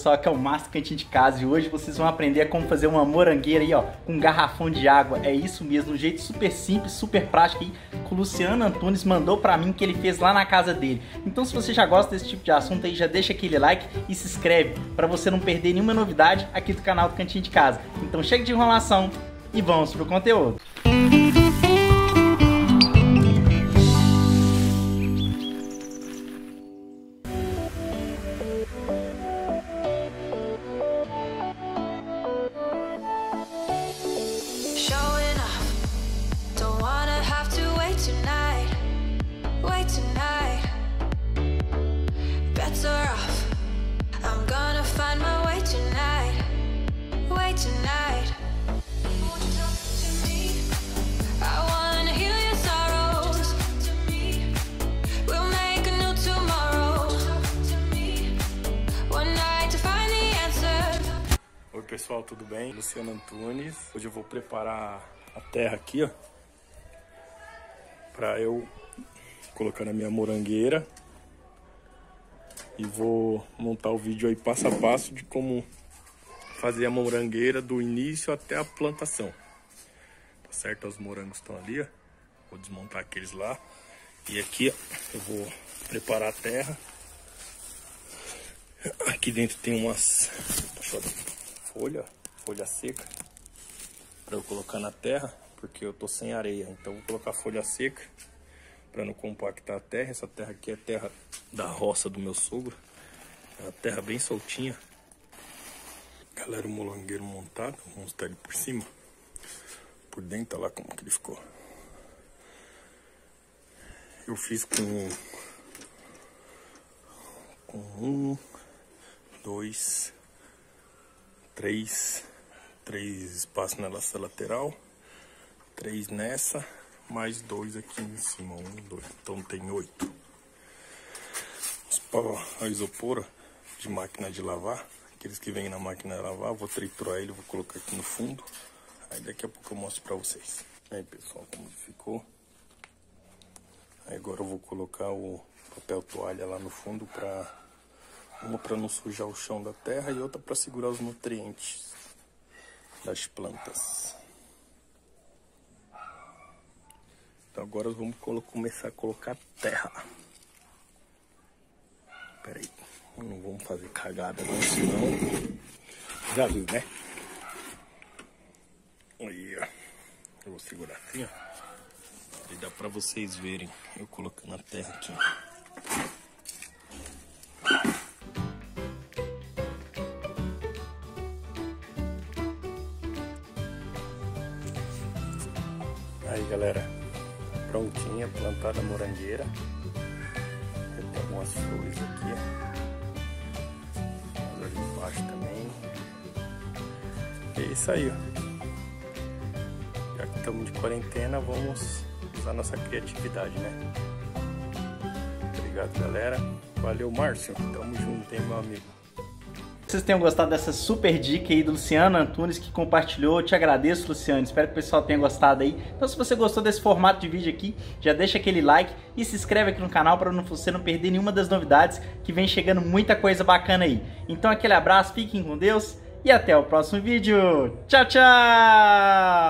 Só que é o Master Cantinho de Casa e hoje vocês vão aprender como fazer uma morangueira aí, ó, com um garrafão de água. É isso mesmo, um jeito super simples, super prático aí, que o Luciano Antunes mandou pra mim que ele fez lá na casa dele. Então se você já gosta desse tipo de assunto aí, já deixa aquele like e se inscreve para você não perder nenhuma novidade aqui do canal do Cantinho de Casa. Então chega de enrolação e vamos pro conteúdo. Showing pessoal, tudo bem? Luciano Antunes. Hoje eu vou preparar a terra aqui, ó, para eu colocar na minha morangueira e vou montar o vídeo aí passo a passo de como fazer a morangueira do início até a plantação. Tá certo? Os morangos estão ali, ó. Vou desmontar aqueles lá. E aqui, ó, eu vou preparar a terra. Aqui dentro tem umas tá chorando, folha, folha seca para eu colocar na terra, porque eu tô sem areia. Então vou colocar folha seca para não compactar a terra. Essa terra aqui é terra da roça do meu sogro. É uma terra bem soltinha. Galera, o molangueiro montado, vamos mostrar ele por cima. Por dentro, olha lá como que ele ficou. Eu fiz com com um, dois, três, três espaços nessa lateral, três nessa, mais dois aqui em cima, um, dois, então tem oito. A isopor de máquina de lavar, aqueles que vêm na máquina de lavar, vou triturar ele, vou colocar aqui no fundo, aí daqui a pouco eu mostro pra vocês. Aí pessoal, como ficou. Aí agora eu vou colocar o papel toalha lá no fundo pra uma para não sujar o chão da terra e outra para segurar os nutrientes das plantas. Então agora vamos começar a colocar terra. Pera aí, não vamos fazer cagada não, senão já viu, né? Aí, ó. Eu vou segurar assim, ó. E dá pra vocês verem eu colocando a terra aqui. Aí galera, prontinha, plantada a morangueira. Tem algumas flores aqui, ali embaixo também. E é isso aí, ó. Já que estamos de quarentena, vamos usar nossa criatividade, né? Obrigado, galera. Valeu, Márcio. Tamo junto, hein, meu amigo. Vocês tenham gostado dessa super dica aí do Luciano Antunes que compartilhou. Eu te agradeço, Luciano. Espero que o pessoal tenha gostado aí. Então, se você gostou desse formato de vídeo aqui, já deixa aquele like e se inscreve aqui no canal para você não perder nenhuma das novidades que vem chegando muita coisa bacana aí. Então, aquele abraço, fiquem com Deus e até o próximo vídeo. Tchau, tchau!